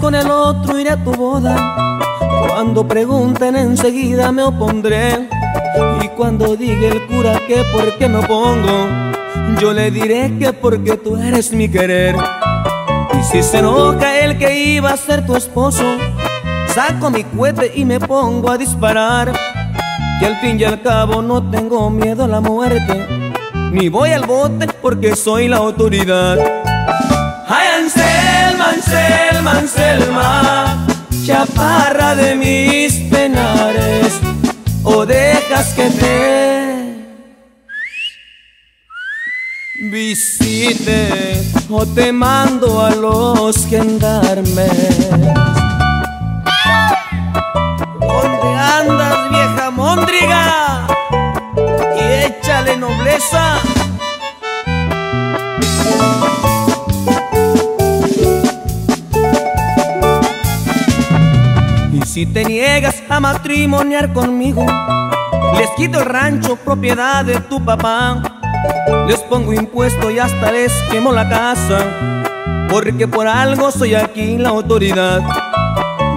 Con el otro iré a tu boda. Cuando pregunten enseguida me opondré. Y cuando diga el cura que por qué me opongo, yo le diré que porque tú eres mi querer. Y si se enoja el que iba a ser tu esposo, saco mi cohete y me pongo a disparar. Que al fin y al cabo no tengo miedo a la muerte, ni voy al bote porque soy la autoridad. Ay, Anselma, Anselma, chaparra de mis penares, o dejas que te visite o te mando a los gendarmes. ¿Dónde andas, vieja móndriga? Y échale nobleza. Si te niegas a matrimoniar conmigo, les quito el rancho propiedad de tu papá. Les pongo impuesto y hasta les quemo la casa, porque por algo soy aquí la autoridad.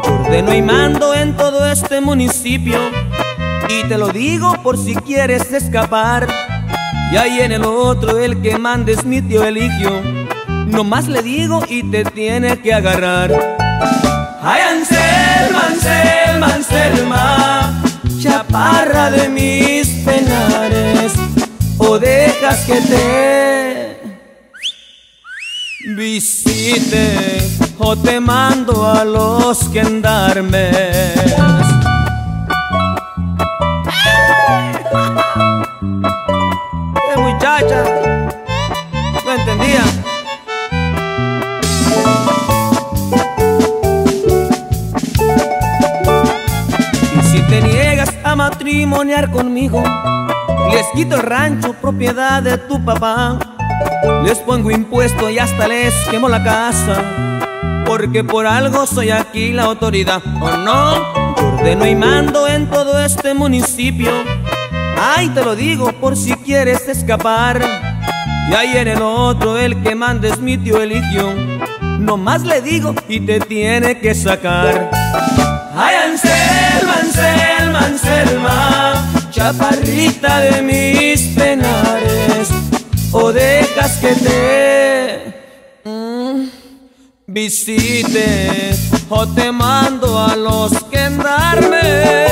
Ordeno y mando en todo este municipio, y te lo digo por si quieres escapar. Y ahí en el otro el que mandes mi tío Eligio, nomás le digo y te tiene que agarrar. Anselma, Anselma, chaparra de mis penares, o dejas que te visite, o te mando a los gendarmes. ¡Eh, muchacha! Matrimoniar conmigo, les quito el rancho propiedad de tu papá. Les pongo impuesto y hasta les quemo la casa. Porque por algo soy aquí la autoridad. ¿O no? Yo ordeno y mando en todo este municipio. Ay, te lo digo por si quieres escapar. Y ahí en el otro el que manda es mi tío Eligio. Nomás le digo y te tiene que sacar. Ay, Anselma, Anselma, Anselma, chaparrita de mis penares, o dejas que te mm, visite, o te mando a los que andarme.